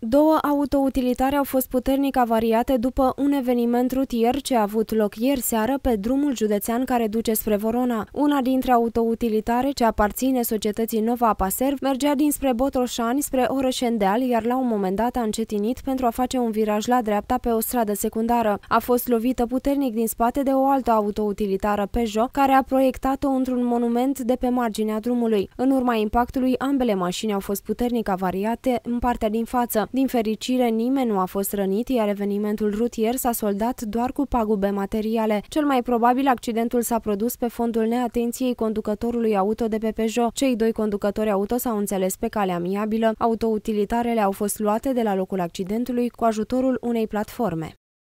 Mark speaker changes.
Speaker 1: Două autoutilitare au fost puternic avariate după un eveniment rutier ce a avut loc ieri seară pe drumul județean care duce spre Vorona. Una dintre autoutilitare, ce aparține societății Nova Paser, mergea dinspre Botoșani spre Orășendeal, iar la un moment dat a încetinit pentru a face un viraj la dreapta pe o stradă secundară. A fost lovită puternic din spate de o altă autoutilitară Peugeot, care a proiectat-o într-un monument de pe marginea drumului. În urma impactului, ambele mașini au fost puternic avariate în partea din față. Din fericire, nimeni nu a fost rănit, iar evenimentul rutier s-a soldat doar cu pagube materiale. Cel mai probabil accidentul s-a produs pe fondul neatenției conducătorului auto de pe Peugeot. Cei doi conducători auto s-au înțeles pe cale amiabilă, autoutilitarele au fost luate de la locul accidentului cu ajutorul unei platforme.